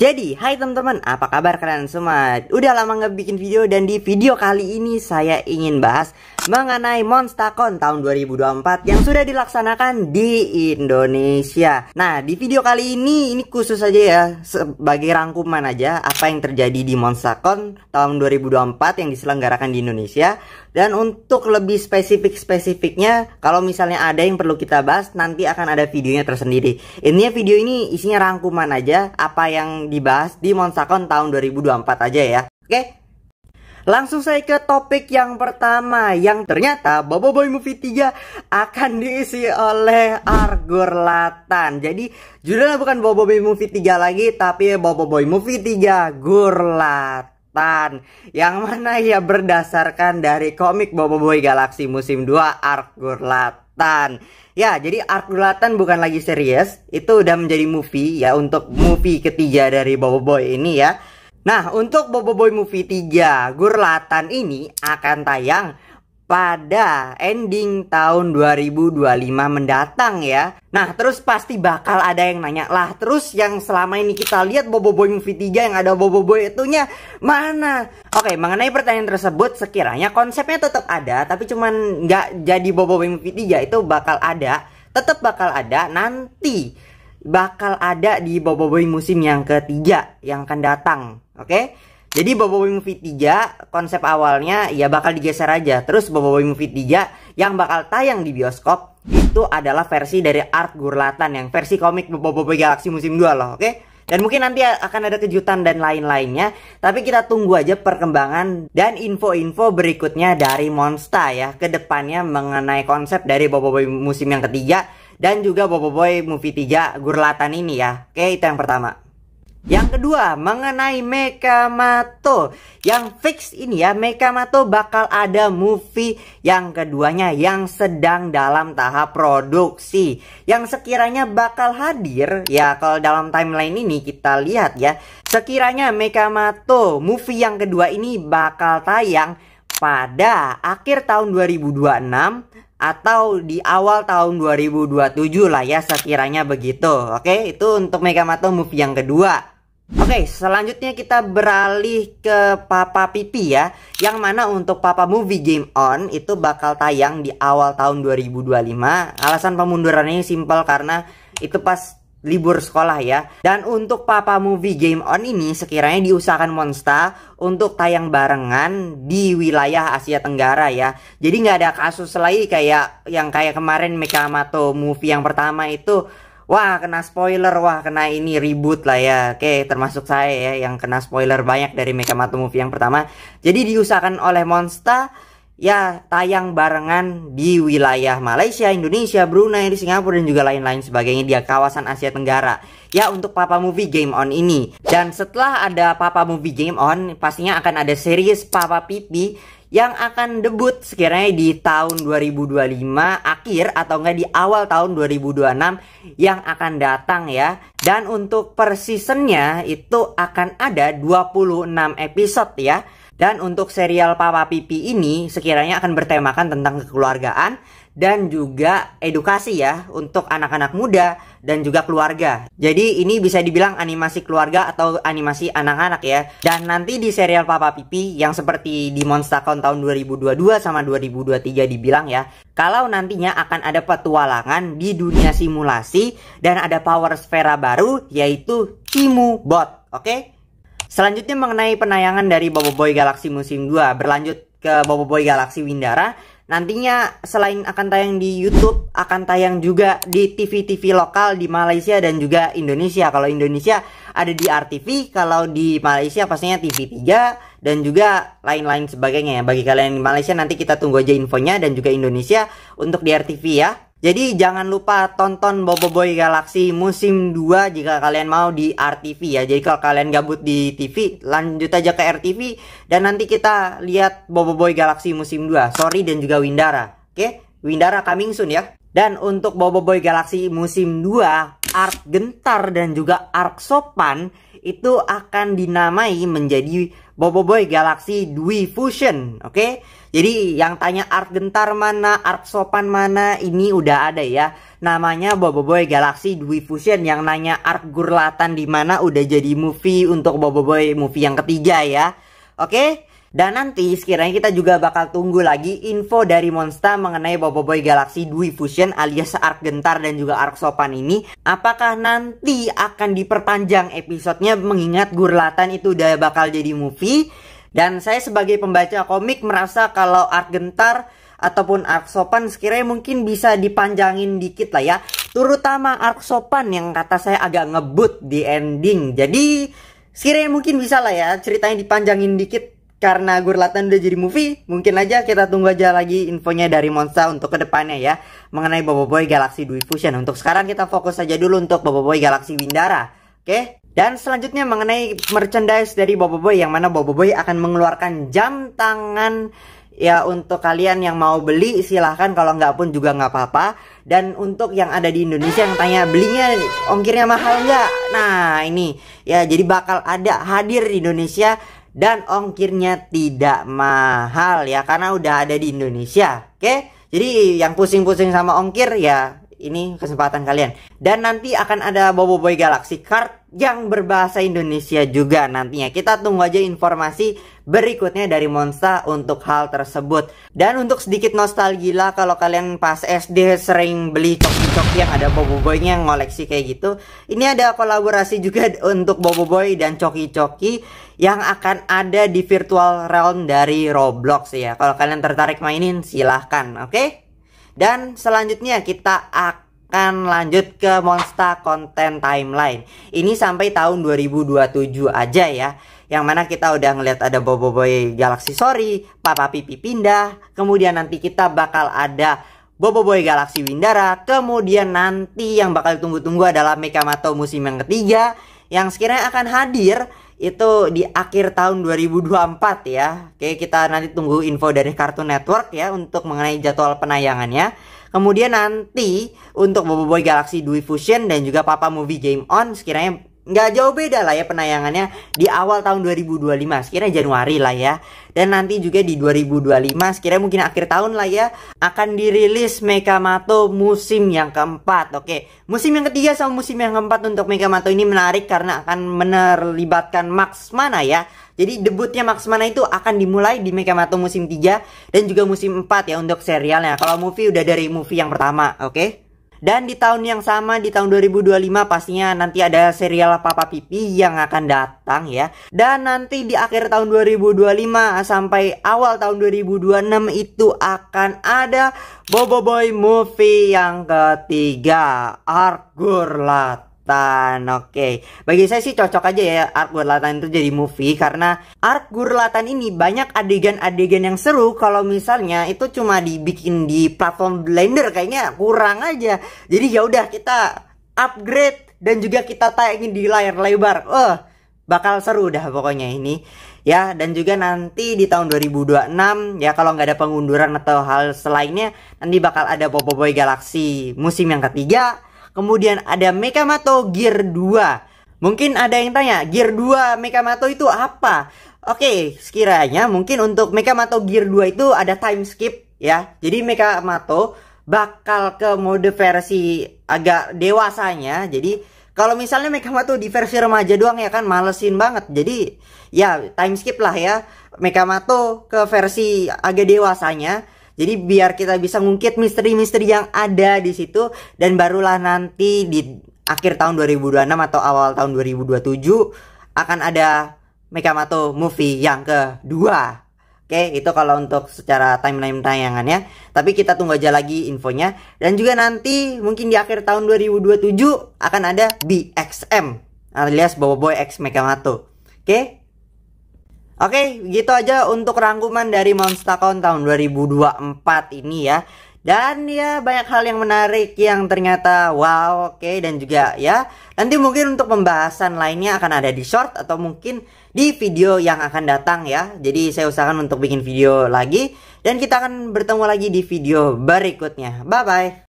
Jadi, hai teman-teman, apa kabar kalian semua? Udah lama nggak bikin video dan di video kali ini saya ingin bahas mengenai Monstercon tahun 2024 yang sudah dilaksanakan di Indonesia. Nah, di video kali ini ini khusus saja ya sebagai rangkuman aja apa yang terjadi di Monstercon tahun 2024 yang diselenggarakan di Indonesia dan untuk lebih spesifik-spesifiknya kalau misalnya ada yang perlu kita bahas nanti akan ada videonya tersendiri. Intinya video ini isinya rangkuman aja apa yang dibahas di Monstercon tahun 2024 aja ya. Oke, Langsung saya ke topik yang pertama yang ternyata Bobo Boy Movie 3 akan diisi oleh Argur Latan. Jadi judulnya bukan Bobo Boy Movie 3 lagi tapi Bobo Boy Movie 3 Gurlatan. Yang mana ya berdasarkan dari komik Bobo Boy Galaxy musim 2 Argur Latan. Ya, jadi Gurlatan bukan lagi serius, itu udah menjadi movie ya untuk movie ketiga dari Bobo Boy ini ya. Nah, untuk Bobo Boy Movie 3 Gurlatan ini akan tayang pada ending tahun 2025 mendatang ya. Nah, terus pasti bakal ada yang nanya, lah terus yang selama ini kita lihat Bobo Boy Movie 3 yang ada Bobo Boy itunya mana? Oke, mengenai pertanyaan tersebut sekiranya konsepnya tetap ada, tapi cuman nggak jadi Bobo Boy Movie 3 itu bakal ada, tetap bakal ada nanti bakal ada di Boboiboy musim yang ketiga yang akan datang. Oke? Jadi Boboiboy Movie 3 konsep awalnya ya bakal digeser aja. Terus Boboiboy Movie 3 yang bakal tayang di bioskop itu adalah versi dari Art Gurlatan yang versi komik Boboiboy Galaxy musim 2 loh, oke? Okay? Dan mungkin nanti akan ada kejutan dan lain-lainnya. Tapi kita tunggu aja perkembangan dan info-info berikutnya dari Monster ya. Ke depannya mengenai konsep dari Boboiboy musim yang ketiga dan juga Bobo Boy Movie 3 Gurlatan ini ya. Oke, itu yang pertama. Yang kedua, mengenai Mekamato. Yang fix ini ya, Mekamato bakal ada movie yang keduanya yang sedang dalam tahap produksi. Yang sekiranya bakal hadir, ya kalau dalam timeline ini kita lihat ya. Sekiranya Mekamato movie yang kedua ini bakal tayang pada akhir tahun 2026 atau di awal tahun 2027 lah ya sekiranya begitu. Oke, itu untuk Megamato movie yang kedua. Oke, selanjutnya kita beralih ke Papa Pipi ya. Yang mana untuk Papa Movie Game On itu bakal tayang di awal tahun 2025. Alasan pemundurannya simpel karena itu pas libur sekolah ya. Dan untuk Papa Movie Game On ini sekiranya diusahakan Monster untuk tayang barengan di wilayah Asia Tenggara ya. Jadi nggak ada kasus lagi kayak yang kayak kemarin Mekamato movie yang pertama itu Wah kena spoiler, wah kena ini ribut lah ya Oke termasuk saya ya yang kena spoiler banyak dari Mekamato movie yang pertama Jadi diusahakan oleh Monster ya tayang barengan di wilayah Malaysia, Indonesia, Brunei, di Singapura dan juga lain-lain sebagainya di kawasan Asia Tenggara. Ya untuk Papa Movie Game On ini. Dan setelah ada Papa Movie Game On, pastinya akan ada series Papa Pipi yang akan debut sekiranya di tahun 2025 akhir atau enggak di awal tahun 2026 yang akan datang ya. Dan untuk per seasonnya itu akan ada 26 episode ya. Dan untuk serial Papa Pipi ini sekiranya akan bertemakan tentang kekeluargaan dan juga edukasi ya untuk anak-anak muda dan juga keluarga. Jadi ini bisa dibilang animasi keluarga atau animasi anak-anak ya. Dan nanti di serial Papa Pipi yang seperti di Monstercon tahun 2022 sama 2023 dibilang ya, kalau nantinya akan ada petualangan di dunia simulasi dan ada power sfera baru yaitu Kimu Bot. Oke? Okay? Selanjutnya mengenai penayangan dari Bobo Boy Galaxy musim 2 Berlanjut ke Bobo Boy Galaxy Windara. Nantinya selain akan tayang di YouTube Akan tayang juga di TV-TV lokal di Malaysia dan juga Indonesia. Kalau Indonesia ada di RTV Kalau di Malaysia pastinya TV3 Dan juga lain-lain sebagainya ya. Bagi kalian di Malaysia nanti kita tunggu aja infonya Dan juga Indonesia untuk di RTV ya jadi jangan lupa tonton Bobo Boy Galaxy musim 2 jika kalian mau di RTV ya. Jadi kalau kalian gabut di TV, lanjut aja ke RTV dan nanti kita lihat Bobo Boy Galaxy musim 2. Sorry dan juga Windara. Oke, Windara coming soon ya. Dan untuk Bobo Boy Galaxy musim 2 Ark Gentar dan juga Ark Sopan itu akan dinamai menjadi Boboiboy Galaxy Dwi Fusion, oke? Okay? Jadi yang tanya Ark Gentar mana, Ark Sopan mana, ini udah ada ya. Namanya Boboiboy Galaxy Dwi Fusion. Yang nanya Ark Gurlatan di mana udah jadi movie untuk Boboiboy movie yang ketiga ya. Oke? Okay? Dan nanti sekiranya kita juga bakal tunggu lagi info dari Monster mengenai Boboiboy Galaxy Dwi Fusion alias Ark Gentar dan juga Ark Sopan ini. Apakah nanti akan diperpanjang episodenya mengingat Gurlatan itu udah bakal jadi movie? Dan saya sebagai pembaca komik merasa kalau Ark Gentar ataupun Ark Sopan sekiranya mungkin bisa dipanjangin dikit lah ya. Terutama Ark Sopan yang kata saya agak ngebut di ending. Jadi sekiranya mungkin bisa lah ya ceritanya dipanjangin dikit karena Gurlatan udah jadi movie, mungkin aja kita tunggu aja lagi infonya dari Monster untuk ke depannya ya mengenai Boboiboy Galaxy Dwi Fusion. Untuk sekarang kita fokus saja dulu untuk Boboiboy Galaxy Windara, oke? Okay? Dan selanjutnya mengenai merchandise dari Boboiboy yang mana Boboiboy akan mengeluarkan jam tangan ya untuk kalian yang mau beli silahkan kalau nggak pun juga nggak apa-apa dan untuk yang ada di Indonesia yang tanya belinya ongkirnya mahal nggak nah ini ya jadi bakal ada hadir di Indonesia dan ongkirnya tidak mahal ya karena udah ada di Indonesia oke? Jadi yang pusing-pusing sama ongkir ya ini kesempatan kalian. Dan nanti akan ada Bobo Boy Galaxy Card yang berbahasa Indonesia juga nantinya. Kita tunggu aja informasi berikutnya dari Monster untuk hal tersebut. Dan untuk sedikit nostalgia kalau kalian pas SD sering beli coki-coki yang ada Bobo Boy-nya ngoleksi kayak gitu. Ini ada kolaborasi juga untuk Bobo Boy dan coki-coki yang akan ada di virtual realm dari Roblox ya. Kalau kalian tertarik mainin silahkan, oke? Okay? Dan selanjutnya kita akan lanjut ke Monster Content Timeline. Ini sampai tahun 2027 aja ya. Yang mana kita udah ngeliat ada Bobo Boy Galaxy Sorry, Papa Pipi pindah, kemudian nanti kita bakal ada Bobo Boy Galaxy Windara, kemudian nanti yang bakal tunggu-tunggu adalah Mekamato musim yang ketiga yang sekiranya akan hadir itu di akhir tahun 2024 ya. Oke, kita nanti tunggu info dari Cartoon Network ya untuk mengenai jadwal penayangannya. Kemudian nanti untuk Bobo Boy Galaxy Dui Fusion dan juga Papa Movie Game On sekiranya nggak jauh beda lah ya penayangannya. Di awal tahun 2025 sekiranya Januari lah ya. Dan nanti juga di 2025 sekiranya mungkin akhir tahun lah ya akan dirilis Mekamato musim yang keempat. Oke musim yang ketiga sama musim yang keempat untuk Mekamato ini menarik karena akan menerlibatkan Max Mana ya. Jadi debutnya Max Mana itu akan dimulai di Mekamato musim 3 dan juga musim 4 ya untuk serialnya. Kalau movie udah dari movie yang pertama oke dan di tahun yang sama di tahun 2025 pastinya nanti ada serial Papa Pipi yang akan datang ya. Dan nanti di akhir tahun 2025 sampai awal tahun 2026 itu akan ada Bobo Boy movie yang ketiga Argurlat. Gurlatan. Oke, okay. bagi saya sih cocok aja ya Ark Gurlatan itu jadi movie karena Ark Gurlatan ini banyak adegan-adegan yang seru kalau misalnya itu cuma dibikin di platform Blender kayaknya kurang aja. Jadi ya udah kita upgrade dan juga kita tayangin di layar lebar. Eh, bakal seru dah pokoknya ini ya dan juga nanti di tahun 2026 ya kalau nggak ada pengunduran atau hal selainnya nanti bakal ada Bobo Boy Galaxy musim yang ketiga Kemudian ada Mekamato Gear 2. Mungkin ada yang tanya, Gear 2 Mekamato itu apa? Oke, sekiranya mungkin untuk Mekamato Gear 2 itu ada time skip ya. Jadi Mekamato bakal ke mode versi agak dewasanya. Jadi kalau misalnya Mekamato di versi remaja doang ya kan malesin banget. Jadi ya time skip lah ya. Mekamato ke versi agak dewasanya jadi biar kita bisa ngungkit misteri-misteri yang ada di situ dan barulah nanti di akhir tahun 2026 atau awal tahun 2027 akan ada Mekamato movie yang kedua. Oke, itu kalau untuk secara timeline tayangannya. Tapi kita tunggu aja lagi infonya. Dan juga nanti mungkin di akhir tahun 2027 akan ada BXM alias Bobo Boy X Mekamato. Oke, Oke, gitu aja untuk rangkuman dari Monstercon tahun 2024 ini ya. Dan ya banyak hal yang menarik yang ternyata wow oke okay, dan juga ya nanti mungkin untuk pembahasan lainnya akan ada di short atau mungkin di video yang akan datang ya. Jadi saya usahakan untuk bikin video lagi dan kita akan bertemu lagi di video berikutnya. Bye bye.